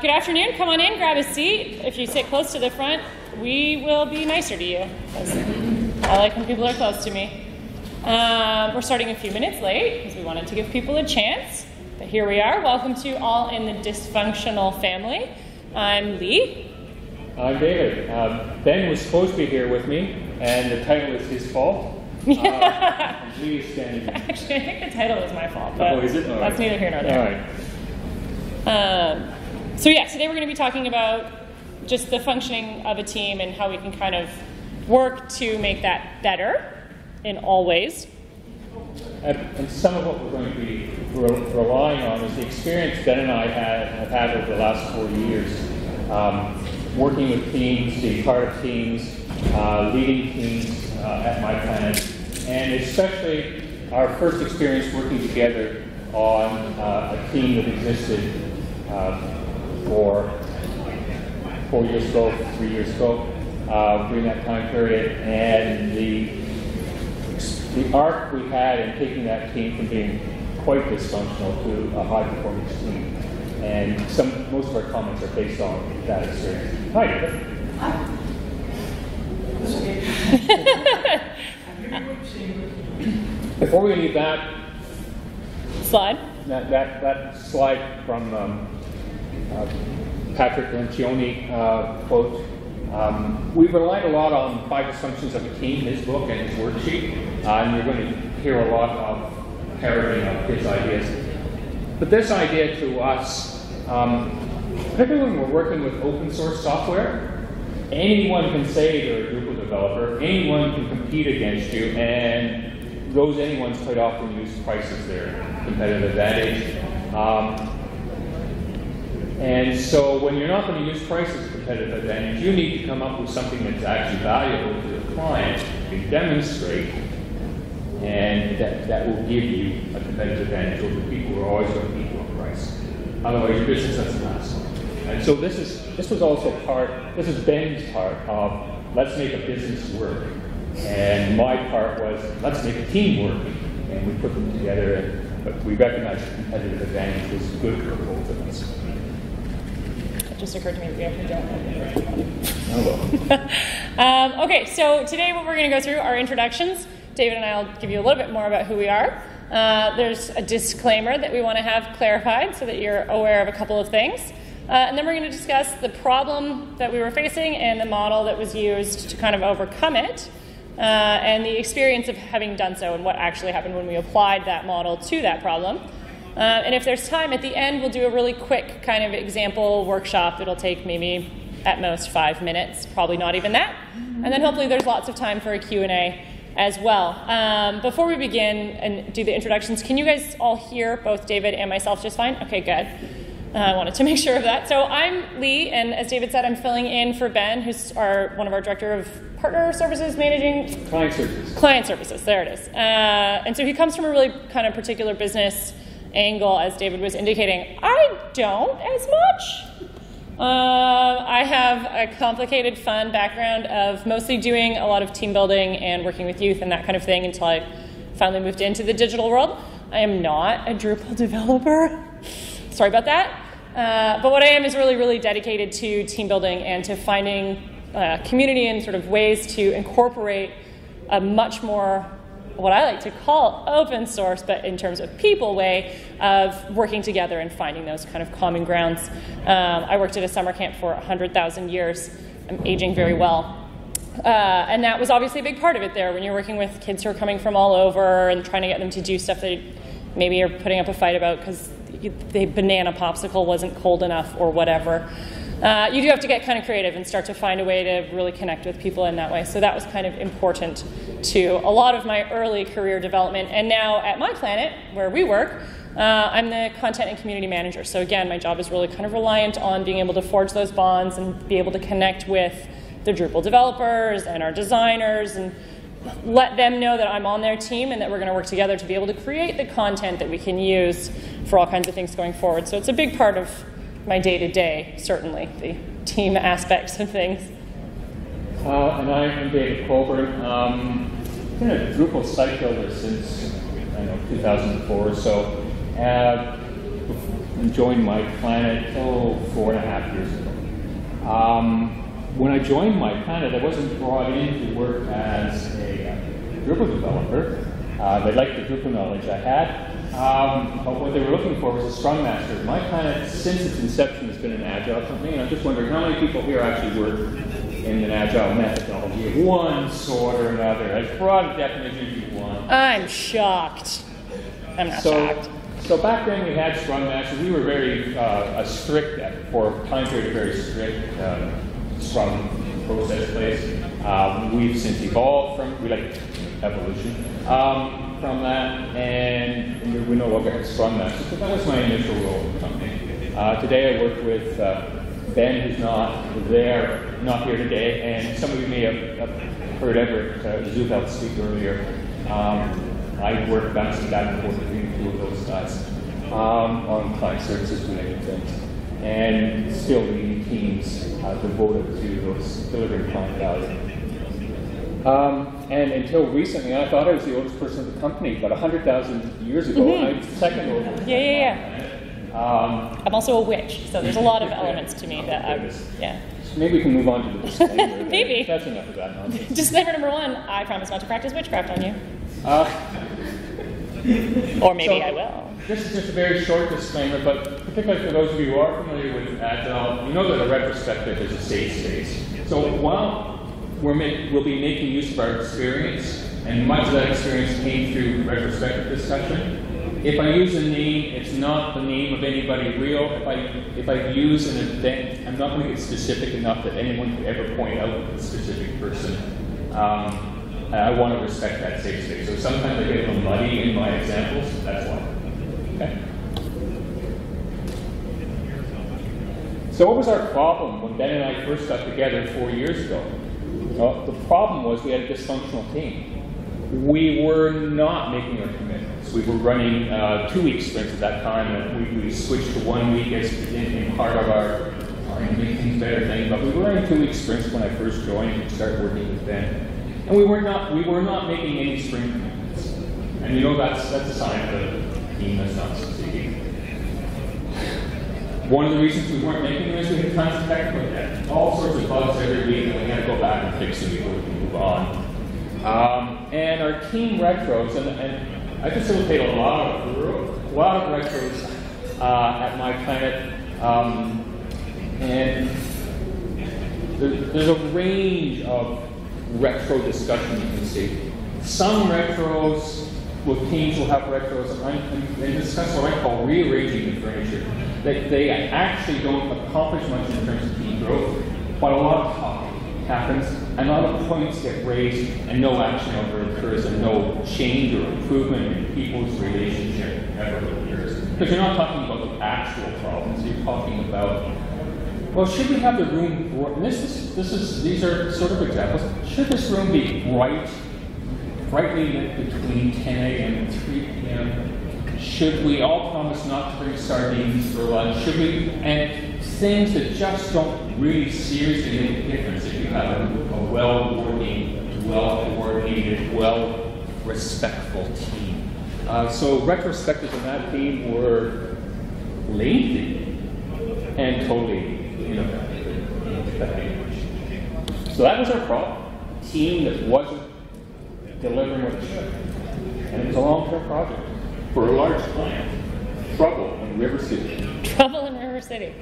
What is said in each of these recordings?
good afternoon. Come on in, grab a seat. If you sit close to the front, we will be nicer to you. I like when people are close to me. Um, we're starting a few minutes late because we wanted to give people a chance. But here we are. Welcome to all in the dysfunctional family. I'm Lee. I'm David. Um, ben was supposed to be here with me, and the title is his fault. Uh, Lee is standing. Actually, I think the title is my fault, but Oh, is it? All that's right. neither here nor there. right. Um, so yeah, today we're going to be talking about just the functioning of a team and how we can kind of work to make that better in all ways. And, some of what we're going to be re- relying on is the experience Ben and I have had over the last four years, um, working with teams, being part of teams, uh, leading teams uh, at Myplanet, and especially our first experience working together on uh, a team that existed uh, for four years ago, three years ago, uh, during that time period, and the the arc we had in taking that team from being quite dysfunctional to a high performance team. And some most of our comments are based on that experience. Hi, David. Before we leave that, Slide. that, that, that slide from um, Patrick Lencioni uh, quote. Um, we've relied a lot on Five Dysfunctions of a Team, his book and his worksheet, uh, and you're going to hear a lot of parroting of his ideas. But this idea to us, um, particularly when we're working with open source software, anyone can say they're a Drupal developer, anyone can compete against you, and those anyone's quite often use price as their competitive advantage. Um, and so when you're not going to use price as a competitive advantage, you need to come up with something that's actually valuable to the client, can demonstrate, and that, that will give you a competitive advantage over people who are always going to you on price. Otherwise, your business doesn't last. And so this is this was also part. This is Ben's part of let's make a business work, and my part was let's make a team work, and we put them together. And, but we recognize competitive advantage was good for both of us. Just occurred to me that we have to do Oh um, okay, so today what we're going to go through are introductions. David and I will give you a little bit more about who we are. Uh, there's a disclaimer that we want to have clarified so that you're aware of a couple of things. Uh, and then we're going to discuss the problem that we were facing and the model that was used to kind of overcome it, uh, and the experience of having done so and what actually happened when we applied that model to that problem. Uh, and if there's time at the end, we'll do a really quick kind of example workshop. It'll take maybe at most five minutes, probably not even that. And then hopefully there's lots of time for a Q&A as well. Um, before we begin and do the introductions, can you guys all hear both David and myself just fine? Okay, good. Uh, I wanted to make sure of that. So I'm Lee, and as David said, I'm filling in for Ben, who's our, one of our director of partner services managing Client services. client services there it is uh, and so he comes from a really kind of particular business angle as david was indicating. I don't as much. Uh, i have a complicated fun background of mostly doing a lot of team building and working with youth and that kind of thing until i finally moved into the digital world. I am not a drupal developer. Sorry about that. Uh, but what i am is really really dedicated to team building and to finding uh, community and sort of ways to incorporate a much more what I like to call open source, but in terms of people way of working together and finding those kind of common grounds. Um, I worked at a summer camp for 100,000 years. I'm aging very well. Uh, and that was obviously a big part of it there when you're working with kids who are coming from all over and trying to get them to do stuff they maybe are putting up a fight about because the banana popsicle wasn't cold enough or whatever. Uh, you do have to get kind of creative and start to find a way to really connect with people in that way. So that was kind of important to a lot of my early career development. And now at Myplanet, where we work, uh, I'm the content and community manager. So again, my job is really kind of reliant on being able to forge those bonds and be able to connect with the Drupal developers and our designers and let them know that I'm on their team and that we're going to work together to be able to create the content that we can use for all kinds of things going forward. So it's a big part of my day to day, certainly, the team aspects of things. Uh, and I am David Colburn. Um, I've been a Drupal site builder since I know 2004 or so. Uh, and joined my planet, oh, four and a half years ago. Um, when I joined Myplanet, I wasn't brought in to work as a Drupal developer. Uh, they liked the Drupal knowledge I had, um, but what they were looking for was a Scrum Master. Myplanet, since its inception, has been an Agile company, and I'm just wondering how many people here actually work in an Agile methodology of one sort or another, as broad a definition as you want. I'm shocked. I'm not so, shocked. So back then we had Scrum Masters. We were very uh, strict at, for time period, very strict um, Scrum process place. Um, we've since evolved from, we like evolution, um, from that, and we no longer Scrum Masters, but that was my initial role in the company. Uh, today I work with uh, Ben, who's not there, not here today, and some of you may have, have heard Everett uh, Zufelt speak earlier. Um, I work back and forth between two of those guys um, on client services related things, and still leading teams uh, devoted to those delivering client value. Um, and until recently, I thought I was the oldest person in the company, but 100,000 years ago, Mhm. I'm second oldest. Yeah, yeah, yeah. Um, I'm also a witch, so there's a lot of elements to me that I, yeah. maybe we can move on to the disclaimer. Maybe. That's enough of that nonsense. Disclaimer number one: I promise not to practice witchcraft on you, Uh, or maybe So- I will. This is just a very short disclaimer, but particularly for those of you who are familiar with Agile, you know that a retrospective is a safe space. So while we're make, we'll be making use of our experience, and much of that experience came through retrospective discussion, if I use a name, it's not the name of anybody real. If I if I use an event, I'm not going to get specific enough that anyone could ever point out a specific person. Um, I want to respect that safe space. So sometimes I get a little muddy in my examples. That's why. Okay. So what was our problem when Ben and I first got together four years ago? Well, the problem was we had a dysfunctional team. We were not making our commitments. We were running uh, two-week sprints at that time, and we, we switched to one week as in part of our, our make things better thing. But we were running two-week sprints when I first joined and started working with Ben, and we were not we were not making any sprint commitments. And you know that's that's a sign of a team that's not succeeding. One of the reasons we weren't making them is we had tons of technical debt. All sorts of bugs every week, and we had to go back and fix them before we could move on. Um, and our team retros, and, and I facilitate a lot of a lot of retros uh, at my planet, um, and there, there's a range of retro discussion you can see. Some retros, well, teams will have retros and, and discuss what I call rearranging the furniture. They, actually don't accomplish much in terms of team growth, but a lot of talking happens, and a lot of points get raised, and no action ever occurs, and no change or improvement in people's relationship ever occurs. Because you're not talking about the actual problems, you're talking about well, should we have the room? this is this is these are sort of examples. Should this room be bright, brightly lit between 10 a.m. and 3 p.m.? Should we all promise not to bring sardines for lunch? Should we? And things that just don't really seriously make a difference if you have a, a well-working, well-coordinated, well-respectful team. Uh, so retrospectives on that team were lengthy and totally ineffective. So that was our problem. Team that wasn't delivering what it should. And it was a long-term project for a large client. Trouble in River City. Trouble in River City.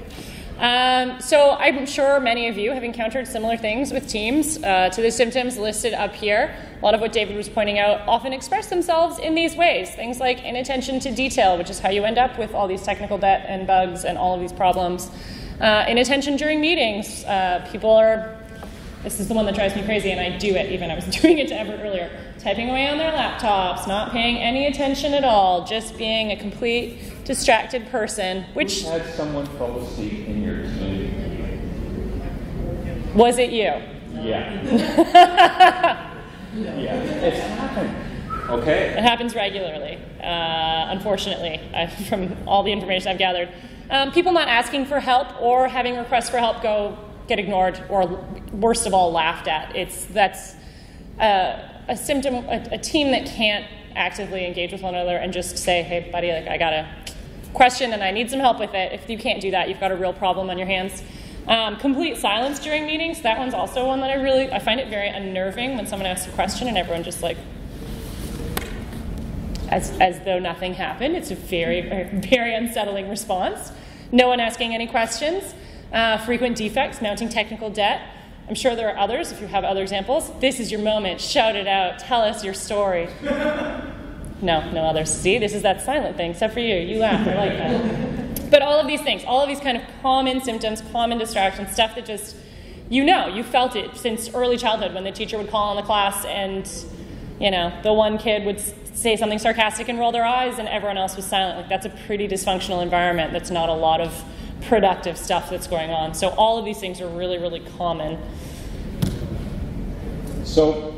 Um, so I'm sure many of you have encountered similar things with teams. Uh, to the symptoms listed up here, a lot of what David was pointing out often express themselves in these ways. Things like inattention to detail, which is how you end up with all these technical debt and bugs and all of these problems. Uh, inattention during meetings. Uh, people are, this is the one that drives me crazy, and I do it even. I was doing it to Everett earlier. Typing away on their laptops, not paying any attention at all, just being a complete distracted person, which. Who had someone fall asleep in your team? Was it you? Yeah. yeah. It's happened. Okay? It happens regularly, uh, unfortunately, I, from all the information I've gathered. Um, people not asking for help or having requests for help go get ignored or, worst of all, laughed at. It's that's uh, a symptom. A, a team that can't actively engage with one another and just say, "Hey, buddy, like I got a question and I need some help with it. If you can't do that, you've got a real problem on your hands. Um, complete silence during meetings. That one's also one that I really I find it very unnerving when someone asks a question and everyone just like as as though nothing happened. It's a very very unsettling response. No one asking any questions. Uh, frequent defects, mounting technical debt. I'm sure there are others. If you have other examples, this is your moment. Shout it out. Tell us your story. no, no others. See, this is that silent thing. Except for you. You laugh. I like that. But all of these things, all of these kind of common symptoms, common distractions, stuff that just, you know, you felt it since early childhood when the teacher would call on the class and, you know, the one kid would say something sarcastic and roll their eyes and everyone else was silent. Like, that's a pretty dysfunctional environment. That's not a lot of productive stuff that's going on. So, all of these things are really, really common. So,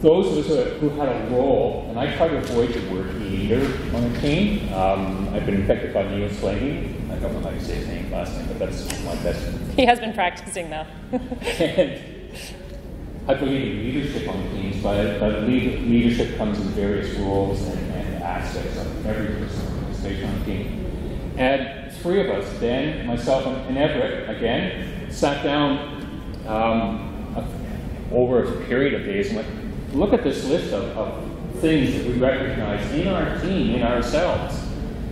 those of us who had a role, and I try to avoid the word leader on a team. Um, I've been infected by Neil Slaney. I don't know how you say his name last name, but that's my best. He has been practicing though. and I believe in leadership on teams, but, but leadership comes in various roles and, and aspects of every person participation on team. And three of us, Dan, myself, and Everett, again, sat down um, over a period of days and went, look at this list of, of things that we recognize in our team, in ourselves.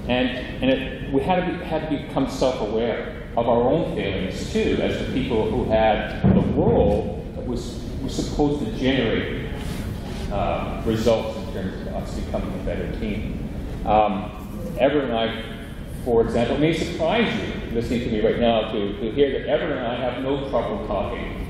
And, and it, we had to, be, had to become self aware of our own failings too, as the people who had the role that was, was supposed to generate uh, results in terms of us becoming a better team. Um, Everett and I, for example, it may surprise you listening to me right now to, to hear that Everett and I have no trouble talking.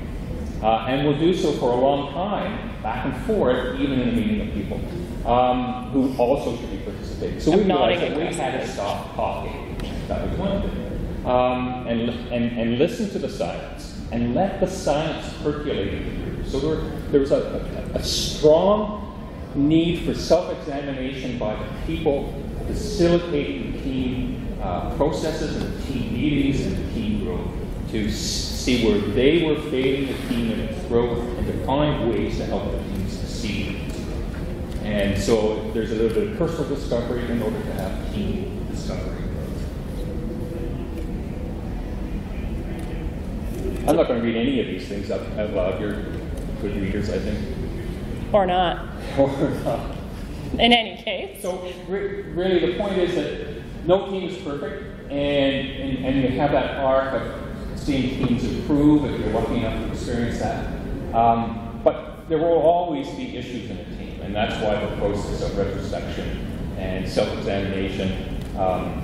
Uh, and will do so for a long time back and forth, even in a meeting of people um, who also should be participating. So we realized that we had to stop talking. That was one thing. Um, and, and, and listen to the silence and let the silence percolate. So there, there was a, a, a strong need for self examination by the people facilitating the team uh, processes and the team meetings and the team growth to see where they were failing the team and its growth and to find ways to help the team succeed. And so there's a little bit of personal discovery in order to have team discovery. I'm not going to read any of these things out, out loud. You're good readers, I think. Or not. or not. In any case. So, re- really, the point is that no team is perfect, and, and, and you have that arc of seeing teams improve if you're lucky enough to experience that. Um, but there will always be issues in a team, and that's why the process of retrospection and self-examination um,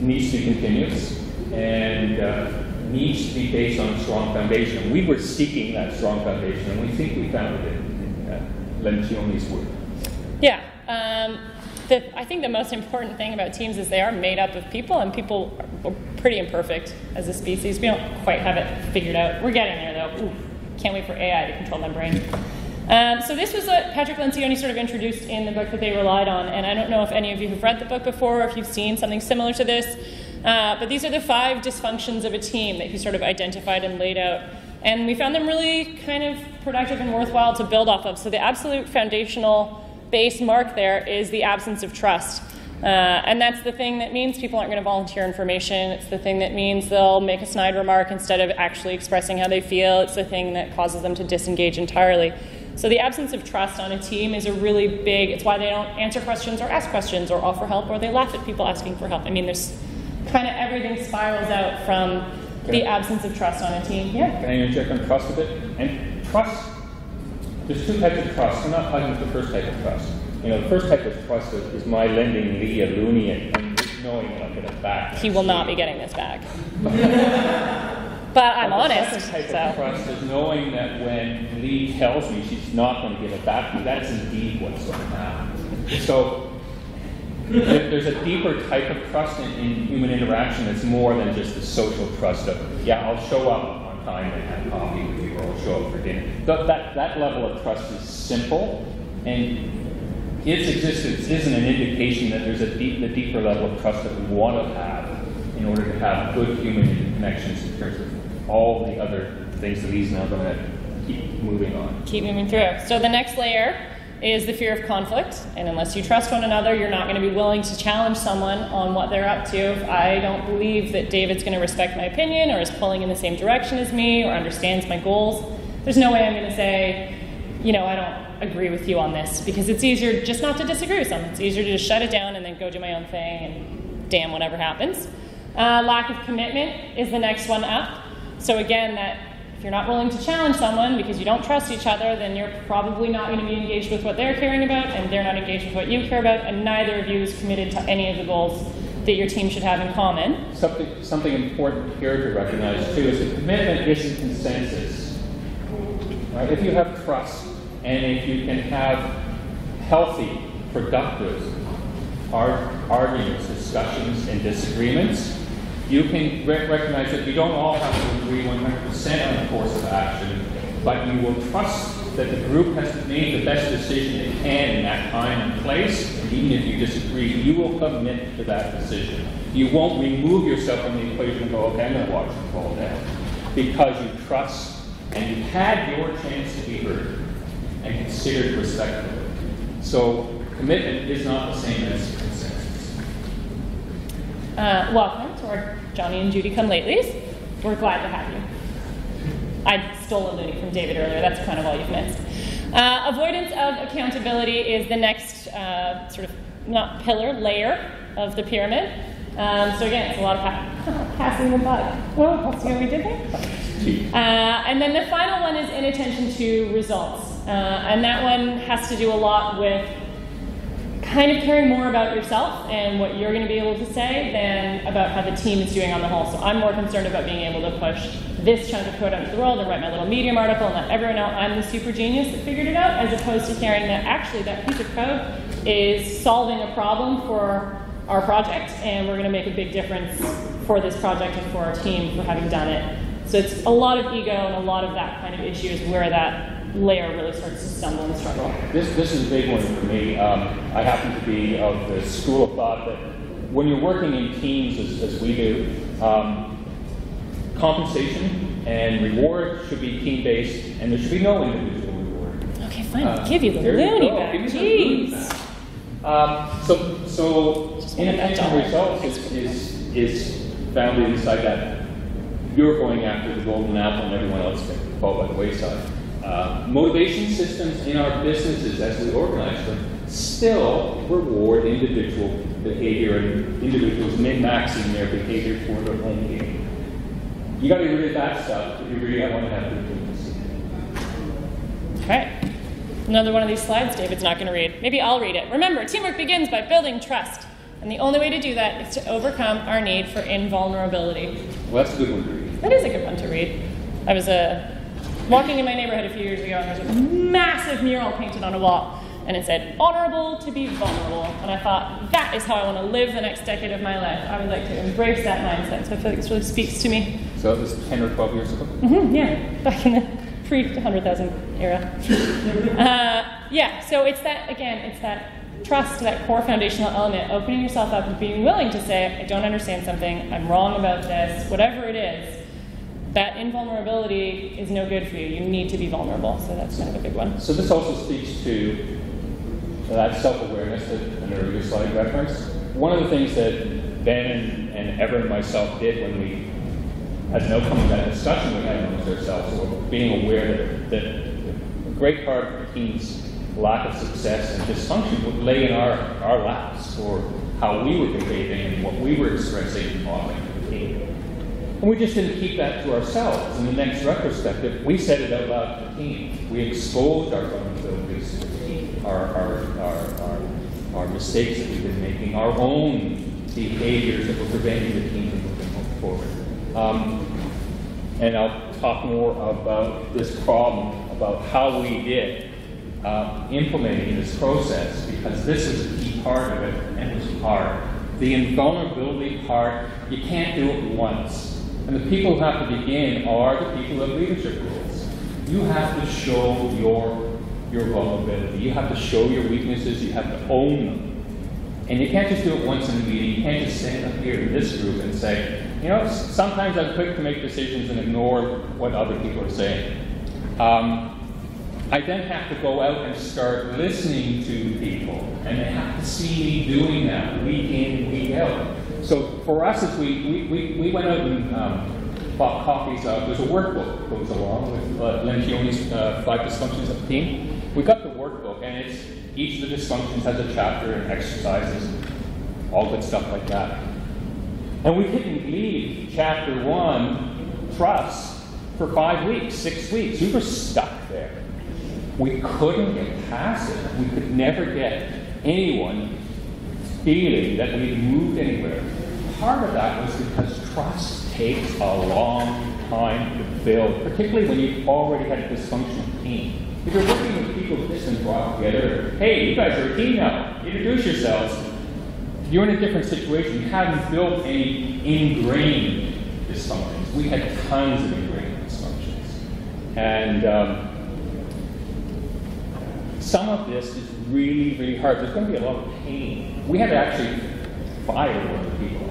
needs to be continuous and uh, needs to be based on a strong foundation. We were seeking that strong foundation, and we think we found it in uh, Lencioni's work. The, I think the most important thing about teams is they are made up of people, and people are pretty imperfect as a species. We don't quite have it figured out. We're getting there, though. Ooh, can't wait for AI to control my brain. Um, so this was what Patrick Lencioni sort of introduced in the book that they relied on, and I don't know if any of you have read the book before or if you've seen something similar to this, uh, but these are the five dysfunctions of a team that he sort of identified and laid out. And we found them really kind of productive and worthwhile to build off of. So the absolute foundational base mark there is the absence of trust. Uh, and that's the thing that means people aren't going to volunteer information. It's the thing that means they'll make a snide remark instead of actually expressing how they feel. It's the thing that causes them to disengage entirely. So the absence of trust on a team is a really big. It's why they don't answer questions or ask questions or offer help or they laugh at people asking for help. I mean, there's kind of everything spirals out from the absence of trust on a team. Yeah. Can I interject on trust a bit? And trust there's two types of trust. I'm not talking about the first type of trust. You know, the first type of trust is, is my lending Lee a loonie and, knowing that I'll get it back. He will not be getting this back. but I'm but honest. The second type so. of trust is knowing that when Lee tells me she's not going to give it back, that is indeed what's going to happen. So there's a deeper type of trust in, in human interaction that's more than just the social trust of, yeah, I'll show up time and have coffee with you or show up for dinner. That, that, that level of trust is simple, and its existence isn't an indication that there's a deep, the deeper level of trust that we want to have in order to have good human connections in terms of all the other things that he's now going to keep moving on. Keep moving through. So the next layer is the fear of conflict. And unless you trust one another, you're not going to be willing to challenge someone on what they're up to. If I don't believe that David's going to respect my opinion or is pulling in the same direction as me or understands my goals, there's no way I'm going to say, you know, I don't agree with you on this because it's easier just not to disagree with someone. It's easier to just shut it down and then go do my own thing and damn whatever happens. Uh, lack of commitment is the next one up. So again, that you're not willing to challenge someone because you don't trust each other, then you're probably not going to be engaged with what they're caring about, and they're not engaged with what you care about, and neither of you is committed to any of the goals that your team should have in common. Something, something important here to recognize too is that commitment isn't consensus. Right? If you have trust and if you can have healthy, productive arguments, discussions, and disagreements, you can re- recognize that you don't all have to agree 100% on the course of action, but you will trust that the group has made the best decision it can in that time and place. And even if you disagree, you will commit to that decision. You won't remove yourself from the equation and go, okay, I'm going to watch it fall down. Because you trust and you've had your chance to be heard and considered respectfully. So commitment is not the same as. Uh, welcome to our Johnny and Judy Come Latelys. We're glad to have you. I stole a loonie from David earlier. That's kind of all you've missed. Uh, avoidance of accountability is the next uh, sort of not pillar, layer of the pyramid. Um, so again, it's a lot of pa- passing the buck. Well, see what we did there. Uh, and then the final one is inattention to results. Uh, and that one has to do a lot with kind of caring more about yourself and what you're going to be able to say than about how the team is doing on the whole. So I'm more concerned about being able to push this chunk of code out into the world and write my little Medium article and let everyone know I'm the super genius that figured it out, as opposed to caring that actually that piece of code is solving a problem for our project and we're going to make a big difference for this project and for our team for having done it. So it's a lot of ego and a lot of that kind of issue is where that layer really starts to stumble and struggle. This, this is a big one for me. Um, I happen to be of the school of thought that when you're working in teams, as, as we do, um, compensation and reward should be team based, and there should be no individual reward. Okay, fine. Uh, give you the loonie back. Jeez. Um, so, so inattention results is, is, is found inside that you're going after the golden apple and everyone else can fall by the wayside. Uh, motivation systems in our businesses as we organize them still reward individual behavior and individuals min-maxing their behavior for their own gain. You got to get rid of that stuff if you really want to have good business. Right. Another one of these slides David's not going to read. Maybe I'll read it. Remember, teamwork begins by building trust. And the only way to do that is to overcome our need for invulnerability. Well, that's a good one to read. That is a good one to read. I was uh, walking in my neighborhood a few years ago, and there was a massive mural painted on a wall. And it said, honorable to be vulnerable. And I thought, that is how I want to live the next decade of my life. I would like to embrace that mindset. So I feel like this really speaks to me. So it was 10 or 12 years ago? Mm-hmm, yeah, back in the pre 100,000 era. uh, yeah, so it's that, again, it's that trust, that core foundational element, opening yourself up and being willing to say, I don't understand something, I'm wrong about this, whatever it is. That invulnerability is no good for you. You need to be vulnerable. So that's kind of a big one. So this also speaks to that self-awareness that an earlier slide referenced. One of the things that Ben and, and Ever and myself did when we an outcome of that discussion we had amongst ourselves, or being aware that, that a great part of the team's lack of success and dysfunction would lay in our, our laps, or how we were behaving and what we were expressing and modeling. And we just didn't keep that to ourselves. In the next retrospective, we said it out loud to the team. We exposed our vulnerabilities to the team, our, our, our, our, our mistakes that we've been making, our own behaviors that were preventing the team from moving forward. Um, and I'll talk more about this problem, about how we did uh, implementing this process, because this is a key part of it, and it was hard. The invulnerability part, you can't do it once. And the people who have to begin are the people of leadership roles. You have to show your, your vulnerability. You have to show your weaknesses. You have to own them. And you can't just do it once in a meeting. You can't just stand up here in this group and say, you know, sometimes I'm quick to make decisions and ignore what other people are saying. Um, I then have to go out and start listening to people, and they have to see me doing that week in, week out. So for us, as we, we, we, we went out and um, bought copies of, there's a workbook that goes along with uh, Lencioni's uh, Five Dysfunctions of the Team. We got the workbook, and it's each of the dysfunctions has a chapter and exercises, all good stuff like that. And we didn't leave chapter one, trust, for five weeks, six weeks. We were stuck there. We couldn't get past it. We could never get anyone feeling that we'd moved anywhere. Part of that was because trust takes a long time to build, particularly when you've already had a dysfunctional team. If you're working with people who just been brought together, hey, you guys are a team now, introduce yourselves. You're in a different situation. You haven't built any ingrained dysfunctions. We had tons of ingrained dysfunctions. And um, some of this is really, really hard. There's going to be a lot of pain. We had to actually fire one of the people.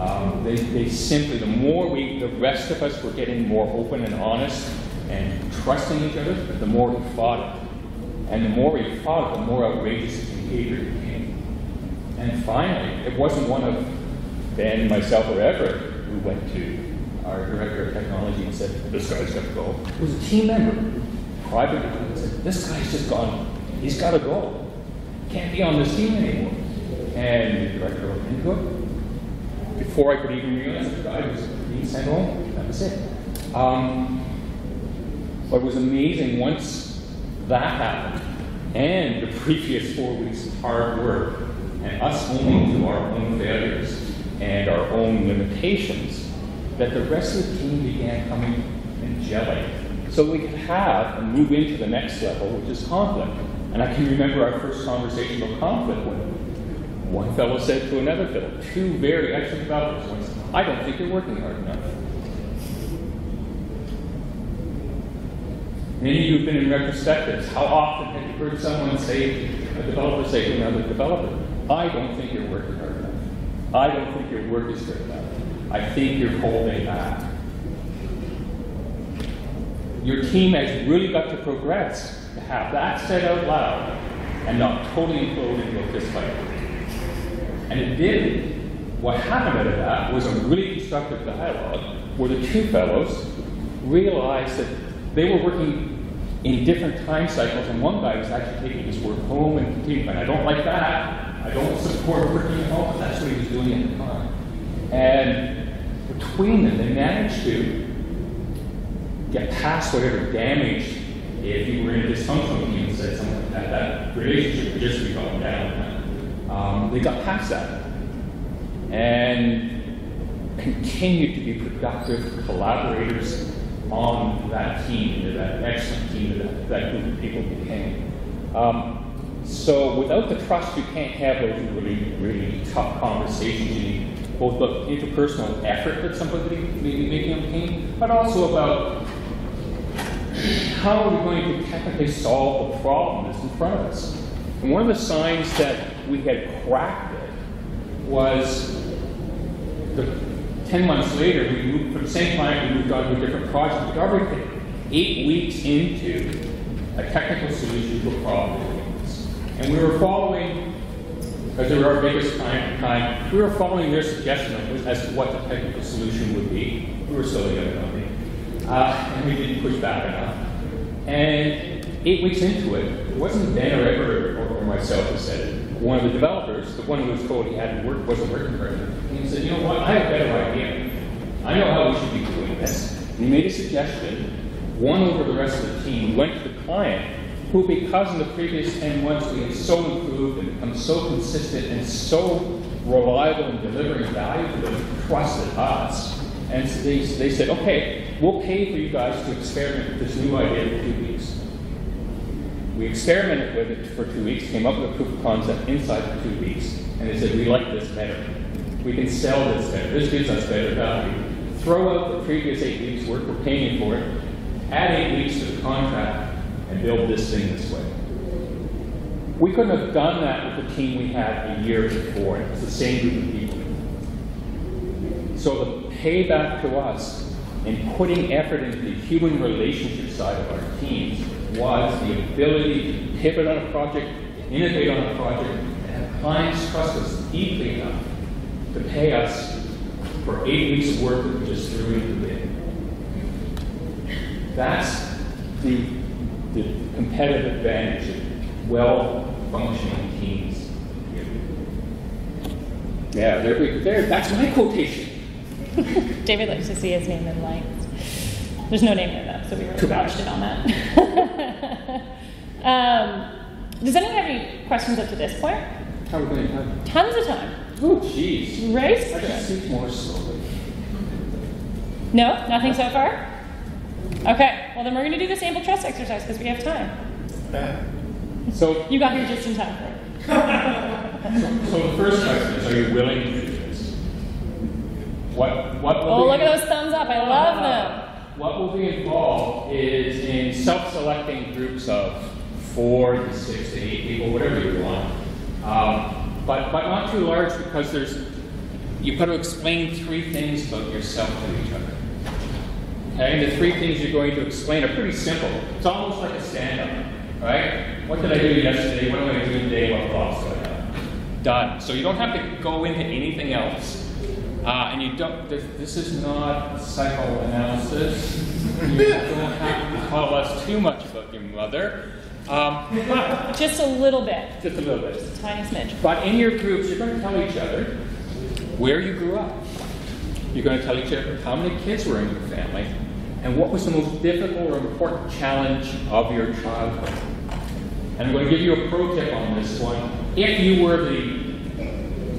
Um, they, they simply, the more we, the rest of us were getting more open and honest and trusting each other, the more we fought it. And the more we fought it, the more outrageous the behavior became. And finally, it wasn't one of Ben, myself, or Everett who went to our director of technology and said, this guy's got to go. It was a team member privately said, this guy's just gone, he's got to go. Can't be on this team anymore. And the director looked into. Before I could even realize the guy was being sent home. That was it. Um, but it was amazing once that happened, and the previous four weeks of hard work, and us owning to our own failures and our own limitations, that the rest of the team began coming and gelling so we could have and move into the next level, which is conflict. And I can remember our first conversation about conflict when one fellow said to another fellow, two very excellent developers, I don't think you're working hard enough. Many of you have been in retrospectives. How often have you heard someone say, a developer say to another developer, I don't think you're working hard enough. I don't think your work is good enough. I think you're holding back your team has really got to progress to have that said out loud and not totally implode into a fistfight. And it did. What happened out of that was a really constructive dialogue where the two fellows realized that they were working in different time cycles, and one guy was actually taking his work home and continuing, and I don't like that. I don't support working at home, but that's what he was doing at the time. And between them, they managed to get past whatever damage if you were in a dysfunctional team said something like that, that relationship would just be going down. Um, they got past that and continued to be productive collaborators on that team, that excellent team that that group of people became. Um, so without the trust, you can't have those really, really tough conversations. You need both the interpersonal effort that somebody may be making on team, but also about how are we going to technically solve the problem that's in front of us? And one of the signs that we had cracked it was the 10 months later, we moved, for the same client, we moved on to a different project. Already eight weeks into a technical solution to a problem. And we were following, because they were our biggest client at the time, we were following their suggestion as to what the technical solution would be. We were still a young company. Uh, and we didn't push back enough. And eight weeks into it, it wasn't Ben or or, or myself who said it. One of the developers, the one who was told he hadn't worked, wasn't working for him, he said, you know what, I have a better idea. I know how we should be doing this. And he made a suggestion, won over the rest of the team, went to the client, who because in the previous 10 months we had so improved and become so consistent and so reliable in delivering value to them, trusted us. And so they, they said, okay, we'll pay for you guys to experiment with this new idea for two weeks. We experimented with it for two weeks, came up with a proof of concept inside of two weeks, and they said, we like this better. We can sell this better. This gives us better value. Throw out the previous eight weeks' work, we're paying for it. Add eight weeks to the contract and build this thing this way. We couldn't have done that with the team we had a year before. It was the same group of people. So the payback to us in putting effort into the human relationship side of our teams was the ability to pivot on a project, innovate on a project, and have clients trust us deeply enough to pay us for eight weeks of work that we just threw into the bin. That's the, the competitive advantage of well-functioning teams. Yeah, there, we, there, that's my quotation. David likes to see his name in lights. There's no name in that, so we really Too bad. watched it on that. um, does anyone have any questions up to this point? How are we going to? Tons of time. Oh, jeez. Right? I just speak more slowly. No? Nothing so far? Okay, well then we're going to do the sample trust exercise because we have time. So, You got here just in time for it. so the first question is, are you willing to do this? What, what will Oh, look at those thumbs up. I love them. What will be involved is in self-selecting groups of four to six to eight people, whatever you want. Um, but, but not too large because there's, you've got to explain three things about yourself to each other. Okay, and the three things you're going to explain are pretty simple. It's almost like a stand-up, right? What did I do yesterday? What am I going to do today? What thoughts do I have? Done. So you don't have to go into anything else. Uh, and you don't, this, this is not psychoanalysis. You don't have to tell us too much about your mother. Um, but Just a little bit. just a little bit. Just A tiny smidge. But in your groups, you're going to tell each other where you grew up. You're going to tell each other how many kids were in your family and what was the most difficult or important challenge of your childhood. And I'm going to give you a pro tip on this one. If you were the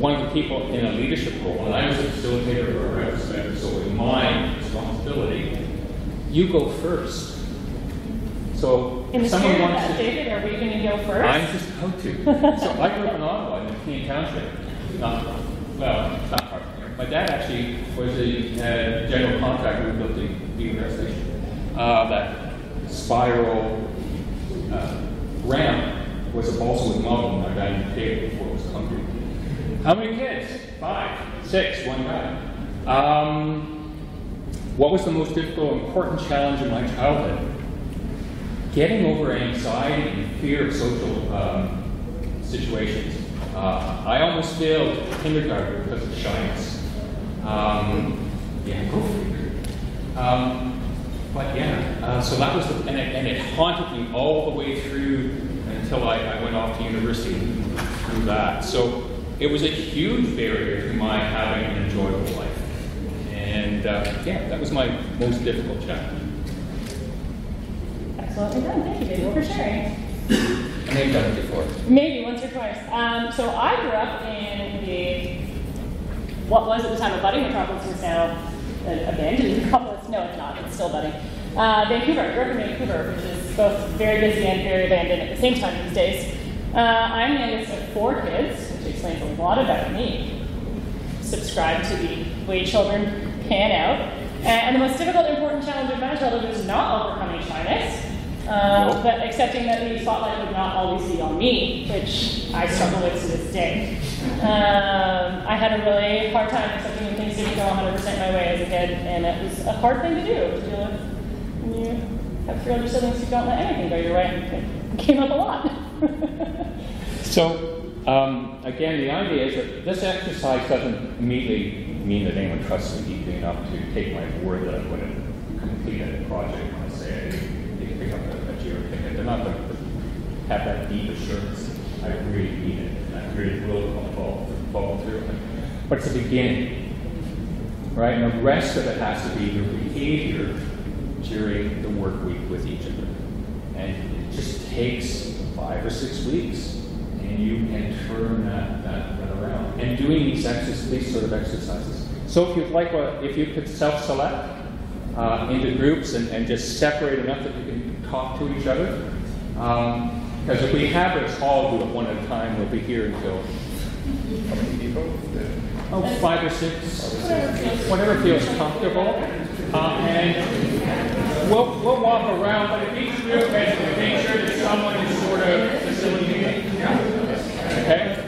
one of the people in a leadership role, and I was a facilitator or a representative, so it was my responsibility, you go first. So In the if someone of wants that, to David, are we going to go first? I'm just how to. so I grew up in Ottawa in McKean Township. Not, well, it's not far from here. My dad actually was a uh, general contractor who built the Beaver Station. Uh, that spiral uh, ramp was a balsa wood model my dad paid before it was concrete. How many kids? Five, six, one guy. Um, what was the most difficult, or important challenge in my childhood? getting over anxiety and fear of social um, situations. Uh, I almost failed kindergarten because of shyness. Um, yeah, go figure. Um, but yeah, uh, so that was the, and it, and it haunted me all the way through until I, I went off to university through that. So it was a huge barrier to my having an enjoyable life. And uh, yeah, that was my most difficult challenge. Excellently done. Thank you, David, for sharing. And they've done it before. Maybe once or twice. Um, so I grew up in the what was at the time a budding metropolis is now an abandoned metropolis. No, it's not. It's still budding. Uh, Vancouver. I grew up in Vancouver, which is both very busy and very abandoned at the same time these days. Uh, I'm the youngest of four kids, explains a lot about me. Subscribe to the way children pan out. And the most difficult, important challenge of my childhood was not overcoming shyness, uh, Nope. but accepting that the spotlight would not always be on me, which I struggle with to this day. Um, I had a really hard time accepting when things didn't go 100% my way as a kid, and it was a hard thing to do to deal with when you have three older siblings who don't let anything go your way. It came up a lot. So, um, again, the idea is that this exercise doesn't immediately mean that anyone trusts me deeply enough to take my word that I'm going to complete a project when I say I did pick up a, a ticket. They're not going to have that deep assurance. I really need it, and I really will follow, follow through. But it's a beginning, right? And the rest of it has to be your behavior during the work week with each other. And it just takes five or six weeks, and you can turn that, that, that around. And doing these exercises, these sort of exercises. So if you'd like, a, if you could self-select uh, into groups and, and just separate enough that you can talk to each other. Because if we have us all do it one at a time, we'll be here until people? Oh, five or six, whatever feels comfortable. Uh, and we'll, we'll walk around, but if each group has to make sure that someone is sort of facilitating. Okay?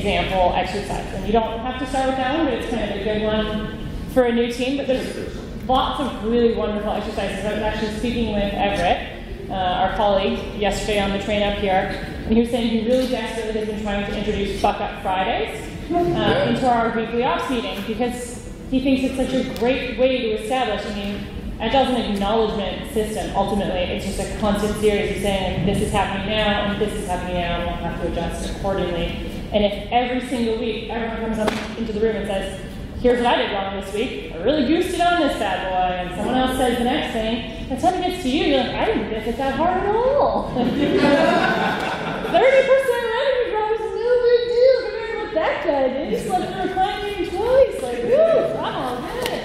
Example exercise. And you don't have to start with that one, but it's kind of a good one for a new team. But there's lots of really wonderful exercises. I was actually speaking with Everett, uh, our colleague, yesterday on the train up here, and he was saying he really desperately has been trying to introduce Fuck Up Fridays uh, into our weekly ops meeting because he thinks it's such a great way to establish. I mean, Agile's an acknowledgement system. Ultimately, it's just a constant series of saying this is happening now and this is happening now, and we'll have to adjust accordingly. And if every single week everyone comes up into the room and says, here's what I did wrong this week. I really goosed it on this bad boy. And someone else says the next thing. Time it gets to you, you're like, I didn't guess it that hard at all. 30% revenue growth is no big deal compared to what that guy did. He slept through a client meeting twice. Like, woo, I'm all good.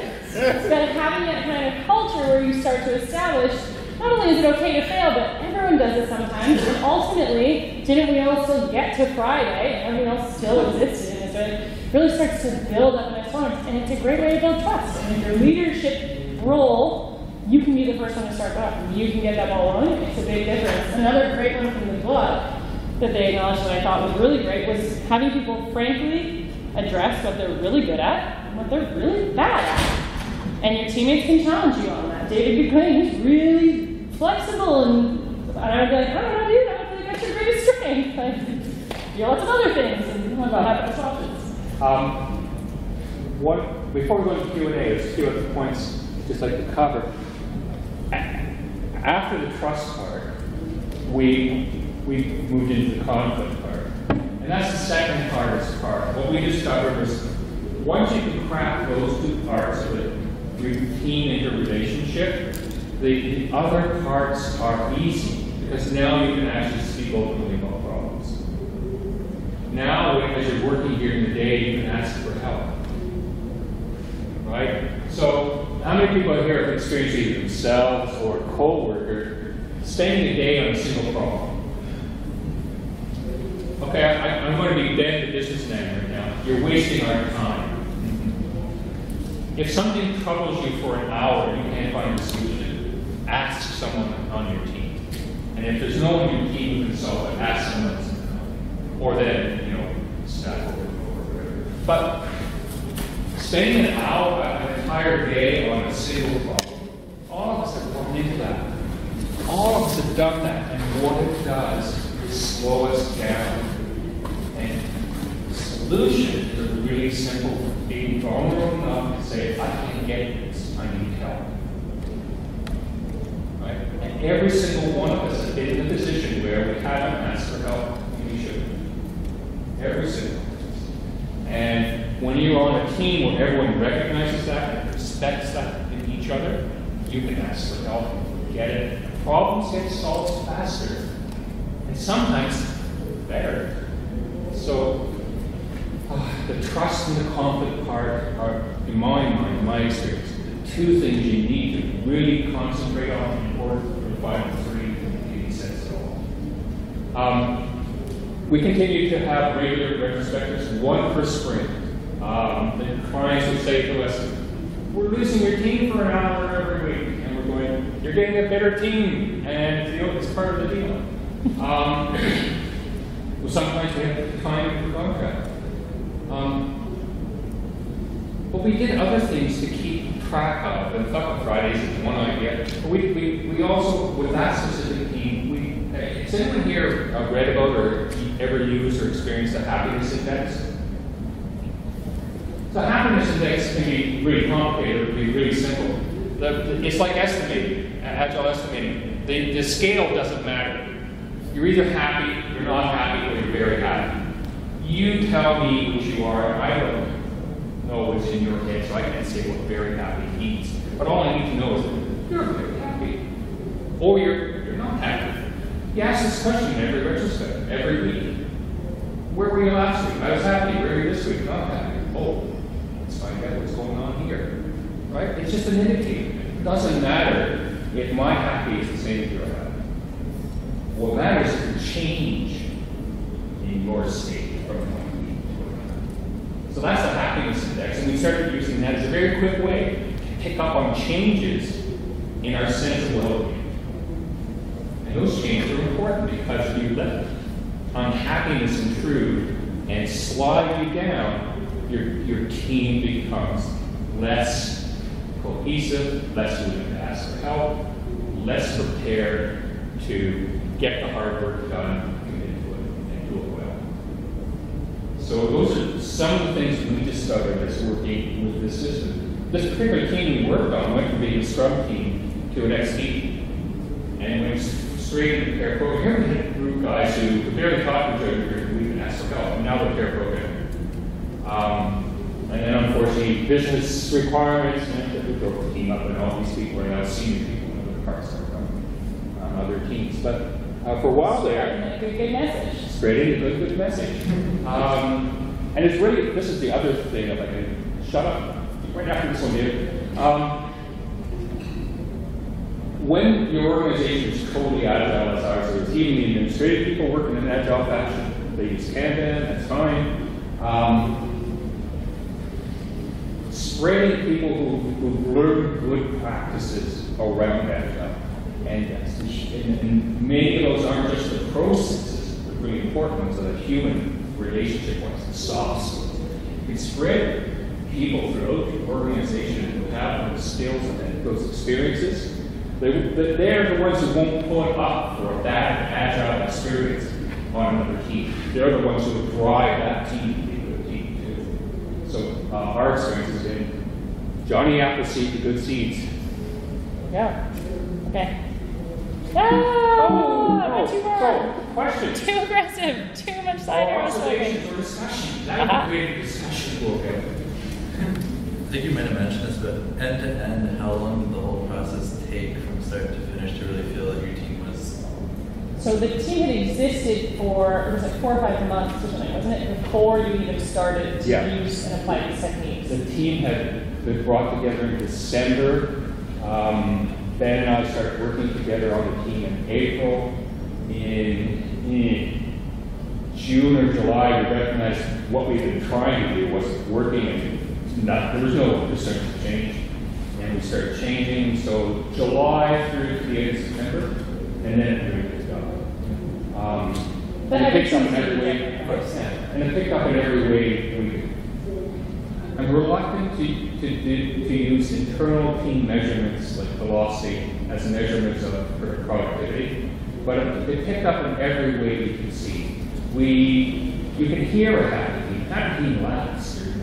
But having that kind of culture where you start to establish not only is it okay to fail, but everyone does it sometimes. And ultimately, didn't we all still get to Friday? And everyone else still existed in this way. It really starts to build up nice bonds. And it's a great way to build trust. And if your leadership role, you can be the first one to start off. You can get that ball rolling. It's a big difference. Another great one from the book that they acknowledged that I thought was really great was having people frankly address what they're really good at and what they're really bad at. And your teammates can challenge you on that. David Duquesne is really flexible and, and I was like, I don't know, dude, I don't think that's your greatest strength. Like, you lots of other things and about having options. Um, what, before we go into Q&A, there's a few other points just like to cover. After the trust part, we we moved into the conflict part. And that's the second hardest part. What we discovered was once you can craft those two parts of routine interrelationship, the, the other parts are easy because now you can actually speak openly about problems. Now, as you're working during the day, you can ask for help. Right? So, how many people here have experienced either themselves or a coworker spending a day on a single problem? Okay, I, am going to be dead to businessman right now. You're wasting our time. If something troubles you for an hour you can't find a solution, ask someone on your team. And if there's no one in your team who can solve it, ask someone else. Or then, you know, staff or whatever. But spending an hour, uh, an entire day on a single problem, all of us have run into that. All of us have done that. And what it does is slow us down solution is really simple. Being vulnerable enough to say, I can't get this, I need help. Right? And every single one of us has been in a position where we haven't asked for help and we should. Every single one. Of us. And when you're on a team where everyone recognizes that and respects that in each other, you can ask for help, and get it. Problems get solved faster, and sometimes better. So the trust and the conflict part are, in my mind, my experience, the two things you need to really concentrate on in order to provide three complete sense at all. Um, we continue to have regular retrospectives, one per sprint. Um, the clients would say to us, we're losing your team for an hour every week. And we're going, you're getting a better team, and you know, it's part of the deal. Um, well, sometimes we have to decline the contract. Um, but we did other things to keep track of, and Fuck Fridays is one idea. But we, we, we also, with that specific team, we, has anyone here uh, read about or ever used or experienced a happiness index? So happiness index can be really complicated, it can be really simple. The, the, it's like estimating, agile estimating. The, the scale doesn't matter. You're either happy, you're not happy, or you're very happy. You tell me what you are, I don't. know what's in your head, so I can't say what very happy means. But all I need to know is you're very happy, or you're, you're not happy. You ask this question every retrospect, every week. Where were you last week? I was happy. Where were you this week? Not happy. Oh, let's find out what's going on here. Right? It's just an indicator. It doesn't matter if my happy is the same as your happy. What matters is the change your state from. So that's the happiness index, and we started using that as a very quick way to pick up on changes in our sense of well-being. And those changes are important because you let unhappiness intrude and slide you down, your, your team becomes less cohesive, less willing to ask for help, less prepared to get the hard work done, commit to it, and do it well. So those are some of the things we discovered as working with this system. This particular team we worked on went from being a Scrum team to an XP, and went straight into the pair program. Here we had a group of guys who barely talking to each other, we even asked for help, and now they're pair program. Um, and then unfortunately, business requirements meant that the team up, and all these people are now senior people in other parts of um, other teams. But uh, for a while there, And a good, good message. straight into good, good message. Um, and it's really, this is the other thing, if I can shut up right after this one here. Um, when your organization is totally out agile as ours is, even the administrative people work in an agile fashion. They use Kanban, that's fine. Um, spreading people who, who learn good practices around agile. And, and, those aren't just the processes, the really important ones, are the human relationship ones, the soft skills. You spread people throughout the organization who have those skills and those experiences. They, they're the ones who won't put up for that agile experience on another team. They're the ones who drive that team to be a team too. So uh, our experience has been Johnny Appleseed the good seeds. Yeah. Okay. Not too far. So, questions? Too aggressive. Too much side Or arrow observations or discussion. That Uh-huh. would create a discussion book. I think you might have mentioned this, but end to end, how long did the whole process take from start to finish to really feel that your team was? So the team had existed for, it was like four or five months or something, wasn't it? Before you even started to Yeah. use and apply these techniques. The team had been brought together in December. Um, ben and I started working together on the team in April. In, in June or July, we recognized what we've been trying to do wasn't working and not, there was no discernible change. And we started changing, so July through to the end of September, and then it really picked up. Um, But and it picked up in every way, and it picked up in every way we could. I'm reluctant to, to, do- to use internal team measurements like velocity as measurements of productivity, but it, it picked up in every way we can see. We, you can hear a happy team. Happy team laughs during.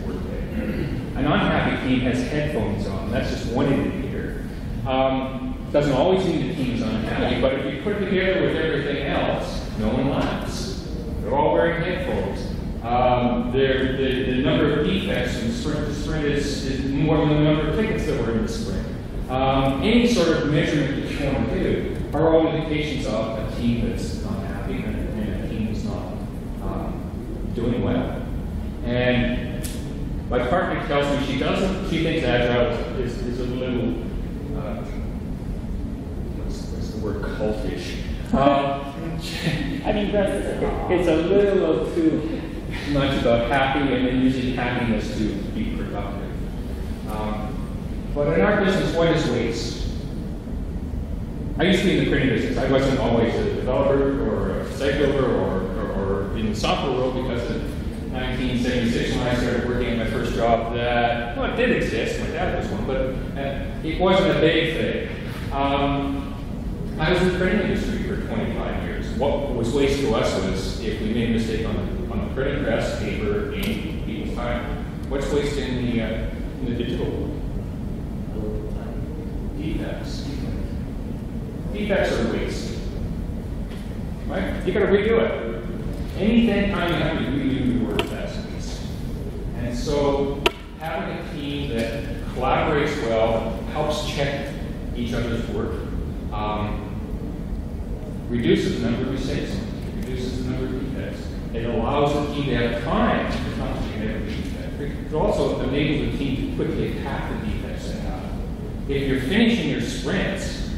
An unhappy team has headphones on. That's just one indicator. Um, doesn't always mean the team's unhappy, but if you put it together with everything else, no one laughs. They're all wearing headphones. Um, there- the, the number of defects in sprint to sprint is, is more than the number of tickets that were in the sprint. Um, any sort of measurement that you want to do are all indications of a team that's not happy and, a team that's not um, doing well. And my partner tells me she doesn't, she thinks agile is, is a little, uh, what's, what's the word, cultish. Um, I mean, it's a little too much about happy and then using happiness to be productive. Um, but in our business, what is waste? I used to be in the printing business. I wasn't always a developer or a builder or, or, or in the software world because in 1976 when I started working at my first job that, well, it did exist. My dad was one, but uh, it wasn't a big thing. Um, I was in the printing industry for 25 years. What was waste to us was if we made a mistake on the, on the printing press, paper, ink, people's time. What's wasted in the, uh, in the digital world? Defects. Defects are waste. Right? You gotta redo it. Anything time you have to redo your work, that's waste. And so having a team that collaborates well, helps check each other's work, um, reduces the number of mistakes, reduces the number of defects. It allows the team to have time to concentrate on every defect. It also enables the team to quickly attack the defects they have. If you're finishing your sprints,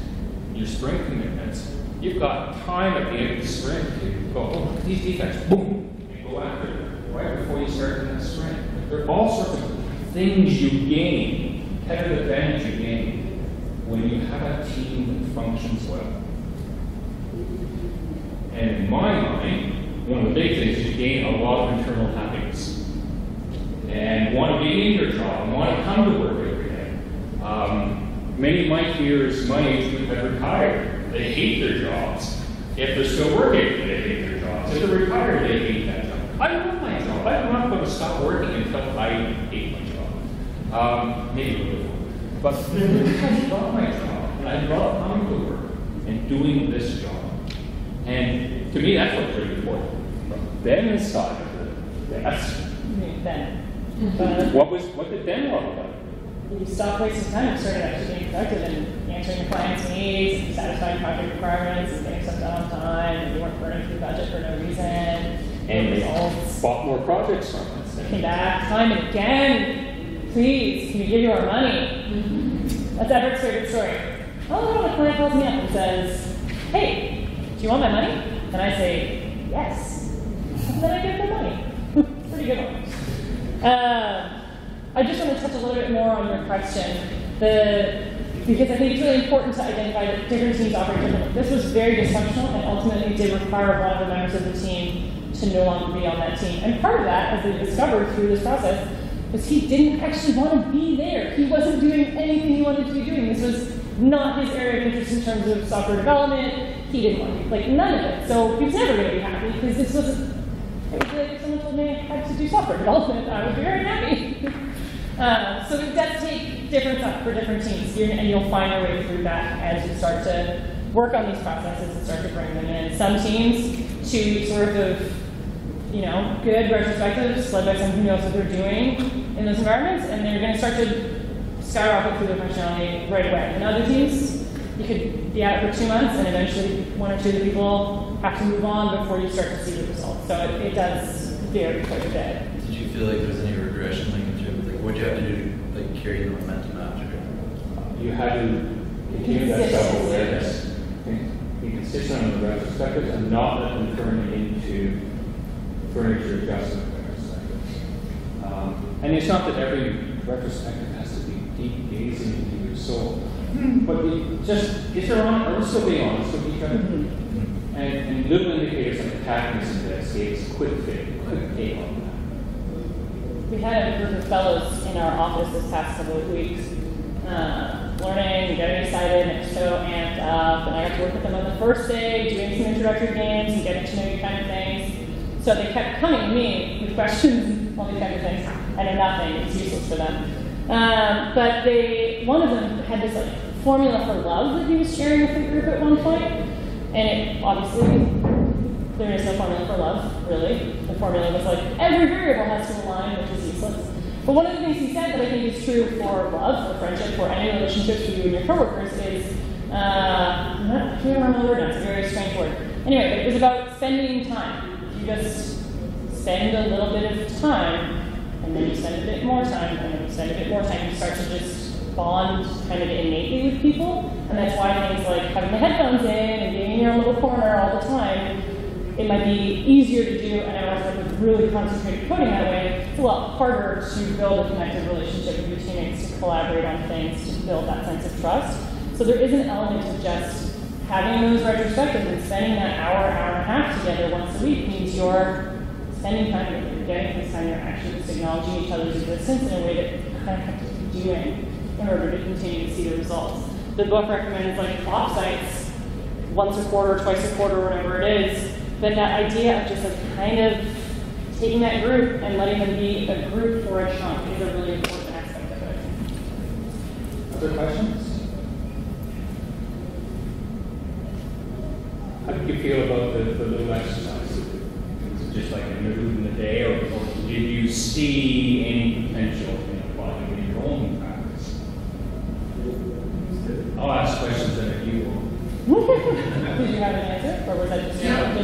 your sprint commitments, you've got time at the end of the sprint to go, oh, these defects, boom, and go after them right before you start the next sprint. There are all sorts of things you gain, competitive advantage you gain when you have a team that functions well. And in my mind, one of the big things is you gain a lot of internal happiness. And want to be in your job, want to come to work every day. Um, many of my peers, my age group, have retired. They hate their jobs. If they're still working, they hate their jobs. If they're retired, they hate that job. I love my job. I'm not going to stop working until I hate my job. Um, maybe a little. But I love my job, and I love coming to work and doing this job. And to me, that's what's really important. From Ben's side of Then. But what was what did love about it? you stop wasting time and start actually being productive and answering your clients' needs and satisfying project requirements and getting stuff done on time and you weren't burning through budget for no reason. And they results. bought more projects from us. Came back time and again. Please, can we give you our money? Mm-hmm. That's Everett's favorite story. Oh, when a client calls me up and says, Hey, do you want my money? And I say, Yes. Then I money. Pretty good one. Uh, I just want to touch a little bit more on your question. The because I think it's really important to identify that different teams operate differently. This was very dysfunctional and ultimately did require one of the members of the team to no longer be on that team. And part of that, as they discovered through this process, was he didn't actually want to be there. He wasn't doing anything he wanted to be doing. This was not his area of interest in terms of software development. He didn't want to, like none of it. So he was never going to be happy because this wasn't. It was like if someone told me I had to do software development, I would be very happy. Um, so it does take different stuff for different teams, and you'll find your way through that as you start to work on these processes and start to bring them in. Some teams choose sort of, you know, good retrospectives led by someone who knows what they're doing in those environments, and they're going to start to skyrocket through the functionality right away. And other teams, you could be at it for two months, and eventually one or two of the people have to move on before you start to see the. So it, it does vary quite a bit. Did you feel like there was any regression, like in terms of like what you have to do to like carry the momentum after? You had to continue that self-awareness, be consistent on the retrospectives, and not let them turn into furniture adjustment retrospectives. Um, and it's not that every retrospective has to be deep gazing into your soul, but you just is there on? Are we still being honest with each other? And, and indicators like gave us a quick fit, quick take on that. We had a group of fellows in our office this past couple of weeks, uh, learning, getting excited, and so amped up. And I got to work with them on the first day, doing some introductory games and getting to know you kind of things. So they kept coming to me with questions, all these kind of things. I know nothing; it's useless for them. Um, but they, one of them had this like formula for love that he was sharing with the group at one point, and it obviously there is no formula for love, really. The formula was like every variable has to align, which is useless. But one of the things he said that I think is true for love, for friendship, for any relationships with you and your coworkers is, uh, not, I can't remember the word now, it's a very strange word. Anyway, it was about spending time. You just spend a little bit of time, and then you spend a bit more time, and then you spend a bit more time, you start to just bond kind of innately with people. And that's why things like having the headphones in and being in your own little corner all the time it might be easier to do an worth of really concentrated coding that way. It's a lot harder to build a connected relationship with your teammates, to collaborate on things, to build that sense of trust. So there is an element of just having those retrospectives and spending that hour, hour and a half together once a week means you're spending time you're getting this time, you're actually just acknowledging each other's existence in a way that you kind of have to keep doing in order to continue to see the results. The book recommends like flop sites once a quarter, twice a quarter, whatever it is, but that idea of just like kind of taking that group and letting them be a group for a chunk is a really important aspect of it. Other questions? How did you feel about the, the little exercise? Was it just like in the room in the day, or, or did you see any potential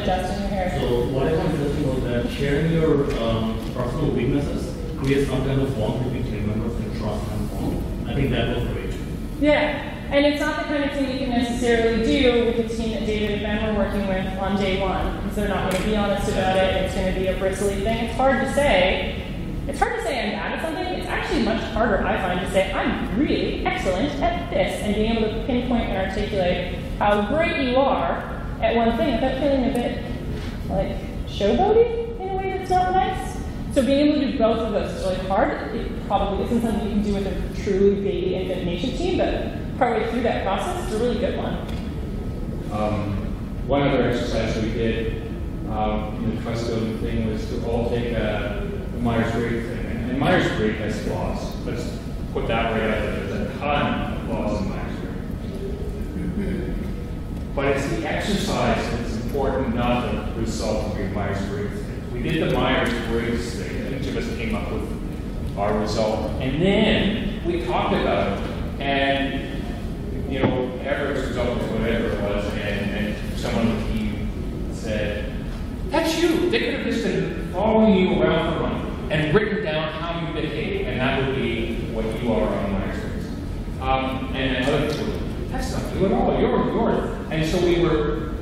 So what I want to say was that sharing your um, personal weaknesses creates some kind of bond between team members and trust and bond. I think that was great. Yeah. And it's not the kind of thing you can necessarily do with the team that David and Ben were working with on day one, because they're not going to be honest about it. It's going to be a bristly thing. It's hard to say. It's hard to say I'm bad at something. It's actually much harder, I find, to say I'm really excellent at this, and being able to pinpoint and articulate how great you are at one thing without feeling a bit like showboating in a way that's not nice. So being able to do both of those is really hard. It probably isn't something you can do with a truly baby infant nation team, but partway through that process, it's a really good one. Um, one other exercise we did um, in the trust building thing was to all take a, a Myers-Briggs thing. And, and Myers-Briggs has flaws. Let's put that right out there. There's a ton of flaws in Myers-Briggs. But it's the exercise that's important, not the result of your Myers-Briggs. We did the Myers-Briggs thing, each of us came up with our result. And then we talked about it. And, you know, average result was whatever it was, and, and someone on the team said, That's you. They could have just been following you around for money and written down how you behave, and that would be what you are on Myers-Briggs. Um, and other people, that's not you at all. You're yours. And so we were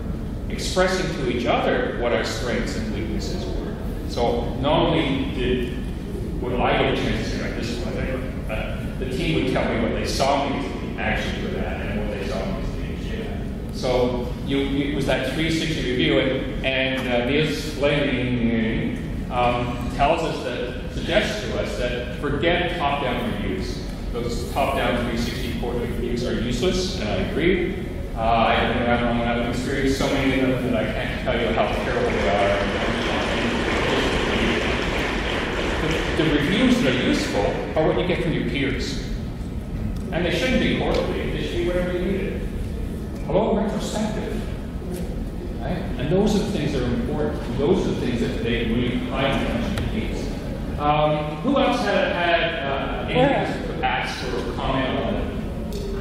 expressing to each other what our strengths and weaknesses were. So not only did would I get a chance to say this is what I uh, the team would tell me what they saw me as being actually good at and what they saw me as being shit at. So you, it was that 360 review, and, and uh, Fleming um, tells us that, suggests to us that forget top-down reviews. Those top-down 360 quarterly reviews are useless, and I agree. Uh, I've been around long enough, I've experienced so many of them that I can't tell you how terrible they are. The, the reviews that are useful are what you get from your peers. And they shouldn't be quarterly, they should be whatever you need it. Hello, retrospective. Right? And those are the things that are important. Those are the things that they really high attention needs. Um, who else had, had uh, to ask or comment on it?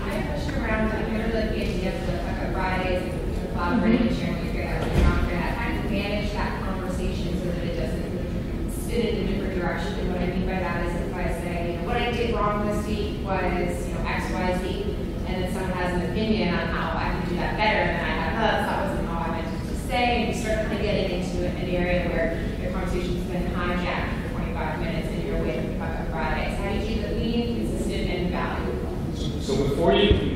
I have a question around, I really like the idea of the like Fridays mm-hmm. and collaborating and sharing your great ideas around that. How do you manage that conversation so that it doesn't spin in a different direction? And what I mean by that is if I say, you know, what I did wrong this week was, you know, X, Y, Z, and then someone has an opinion on how I can do that better, and then I have, oh, that's not wasn't how I meant to say, and you start kind of getting into an area where your conversation's been hijacked for 25 minutes and you're away from fucking Fridays. How do you keep it lean, consistent, and valuable? So before you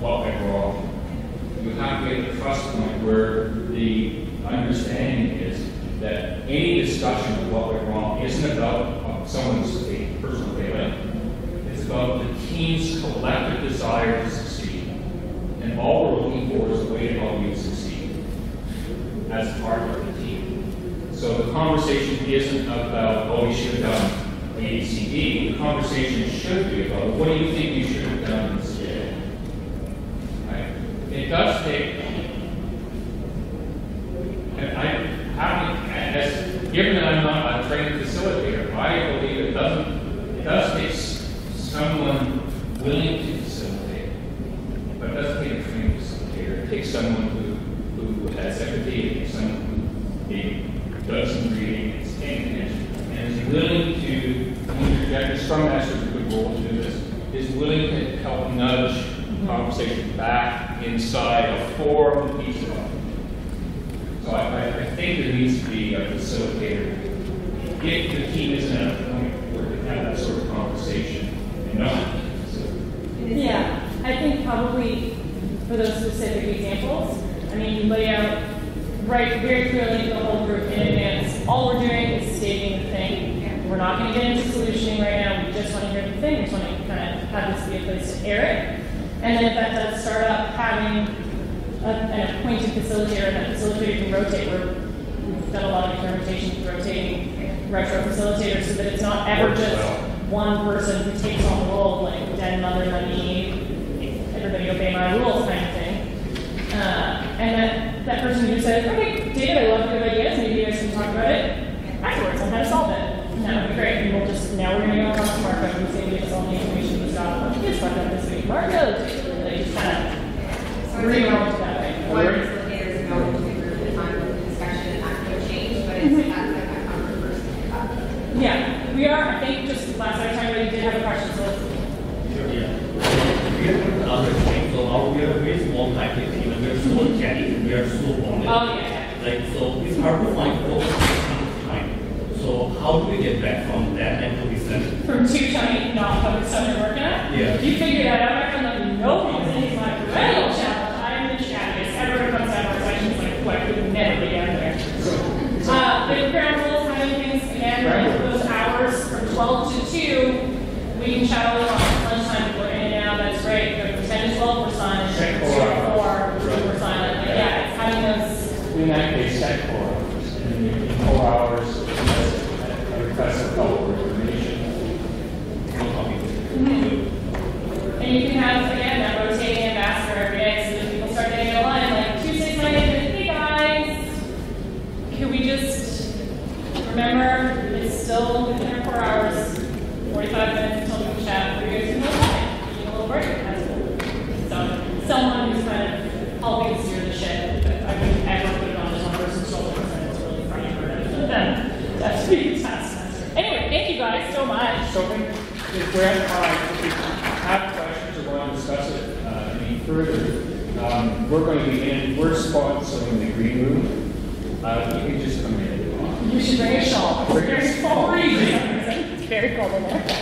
what went wrong, you have to get to the trust point where the understanding is that any discussion of what went wrong isn't about someone's personal failing. It's about the team's collective desire to succeed. And all we're looking for is a way to help you succeed as part of the team. So the conversation isn't about, oh, you should have done A, B, C, D. The conversation should be about, what do you think you should have done? It does take, and I, having, as, given that I'm not a trained facilitator, I believe it doesn't, it does take s- someone willing to facilitate, but it doesn't take a trained facilitator. It takes someone who, who has empathy, it takes someone who maybe does some reading, is paying attention, and is willing to interject. The Scrum Master is a good role to do this, is willing to help nudge conversation back inside a forum piece of it. So I, I, I think there needs to be a facilitator. If the team isn't at a point where they have that sort of conversation, and not. Yeah, I think probably for those specific examples, I mean, you lay out right very clearly to the whole group in advance. All we're doing is stating the thing. We're not going to get into solutioning right now. We just want to hear the thing. We just want to kind of have this be a place to air it. And then if that does start up having a, an appointed facilitator, and that facilitator can rotate. We're, we've done a lot of experimentations with rotating retro facilitators so that it's not ever Works just well. one person who takes on the role of like dead mother, let me, everybody obey my rules kind of thing. Uh, and that, that person who said, okay, David, I love your ideas, maybe you guys can talk about it afterwards on how to solve it. And that would be great. And we'll just, now we're going to go across to Marco and say, give us all the information we've got. What kids fucked up this week? Marco, like just kind of reroll it that way. One facilitators know to group the time of the discussion and act for change, but it's mm-hmm. that's like my comfort first. We are, I think, just last night, time we did have a question, so let's Yeah. We have another thing, so now we are a very small package, team, and we are so chatty, we are so bonded. Oh, yeah. Like, so it's hard to find focus time. So how do we get back from that and to this level? From two tiny not focused on your working out. Yeah. You figured that out. I can let you know because it's my perennial challenge. I'm the chattiest. Everyone comes out of our sessions like, what, we would never be out there. Uh, the ground rules, having things again, like those hours from 12 to 2, we can chat all along. Lunchtime, we're in and out, that's great. But from 10 to 12, we're silent. Check 2 four to hours. 4, we're silent. Like, yeah, it's having those. In that case, set four hours, and in four hours, a request for help or information. No copy. And you can have, again, that rotating ambassador every day, so that people start getting in line, like Tuesdays, Mondays, hey guys, can we just remember, it's still in there four hours, forty-five minutes until we chat, we're going to go live, you a little break, that's cool. So, someone who's kind of helping steer the ship, but I wouldn't ever put it on just one person's shoulders, and it's really funny for them, that's being taskmaster. Anyway, thank you guys so much. So if time, if you have questions or want to discuss it uh, any further, um, we're going to be in, we're sponsoring the green room. Uh, You can just come in. You should bring a shawl. It's freezing. It's very cold in there.